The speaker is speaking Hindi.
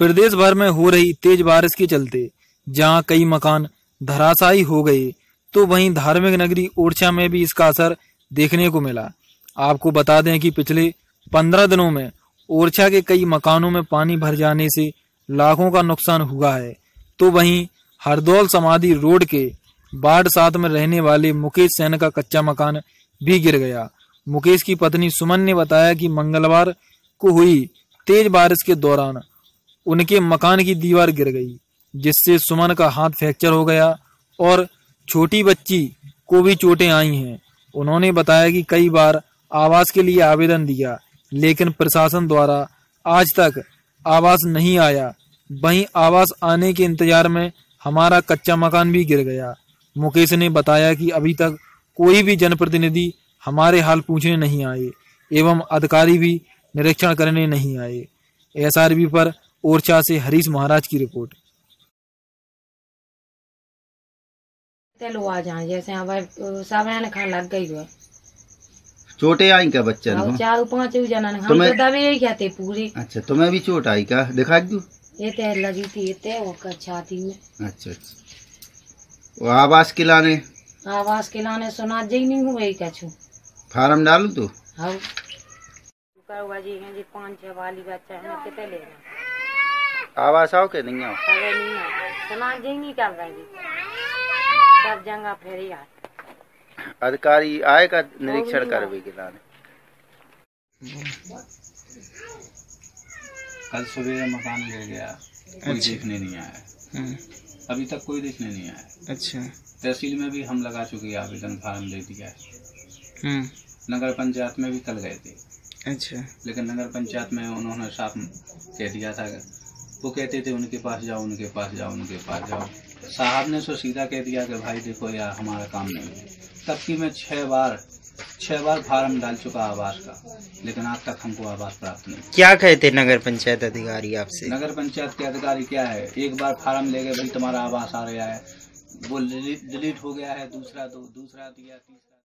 प्रदेश भर में हो रही तेज बारिश के चलते जहाँ कई मकान धराशायी हो गए तो वहीं धार्मिक नगरी ओरछा में भी इसका असर देखने को मिला। आपको बता दें कि पिछले पंद्रह दिनों में ओरछा के कई मकानों में पानी भर जाने से लाखों का नुकसान हुआ है। तो वहीं हरदौल समाधि रोड के वार्ड सात में रहने वाले मुकेश सेन का कच्चा मकान भी गिर गया। मुकेश की पत्नी सुमन ने बताया कि मंगलवार को हुई तेज बारिश के दौरान उनके मकान की दीवार गिर गई, जिससे सुमन का हाथ फ्रैक्चर हो गया और छोटी बच्ची को भी चोटें आई हैं। उन्होंने बताया कि कई बार आवास के लिए आवेदन दिया, लेकिन प्रशासन द्वारा आज तक आवास नहीं आया। वहीं आवास आने के इंतज़ार में हमारा कच्चा मकान भी गिर गया। मुकेश ने बताया कि अभी तक कोई भी जनप्रतिनिधि हमारे हाल पूछने नहीं आए, एवं अधिकारी भी निरीक्षण करने नहीं आए। एसआरबी पर ओरछा से हरीश महाराज की रिपोर्ट। तेलो आ जाए जैसे हमारे सावन खान लग गई है चोटें आई क्या बच्चन और को चार पाँच जना हम तो तो दबे ही कहते पूरी? अच्छा तुम्हें भी चोट आई क्या? दिखा दू ये ते लगी थी ये ते वो कर छाती में अच्छा अच्छा। वो आवास के लाने आवाज़ के लाने सुना जी नहीं हुए क्या छू। फार्म डालू तो? हाँ करुआ जी हैं जी पाँच छह वाली बच्चा है कितने ले रहे आवास आओ के नहीं आओ? अरे नहीं सुना जी नहीं कर रहे जी। सब जगह फेरी आ। अधिकारी आएगा निरीक्षण करवे के लाने कल सुबह मकान गिर गया कोई देखने नहीं आया। अभी तक कोई देखने नहीं आया। अच्छा। तहसील में भी हम लगा चुके हैं आवेदन फार्म दे दिया है। हम्म नगर पंचायत में भी कल गए थे। अच्छा। लेकिन नगर पंचायत में उन्होंने साफ़ कह दिया था वो कहते थे उनके पास जाओ उनके पास जाओ उनके पास जाओ। साहब ने तो सीधा कह दिया कि भाई देखो यार हमारा काम नहीं है। तब की मैं छह बार छह बार फार्म डाल चुका आवास का लेकिन आज तक हमको आवास प्राप्त नहीं। क्या कहते नगर पंचायत अधिकारी आपसे? नगर पंचायत के अधिकारी क्या है? एक बार फार्म ले गए भाई तुम्हारा आवास आ गया है। वो डिलीट डिलीट हो गया है दूसरा तो दूसरा दिया तीसरा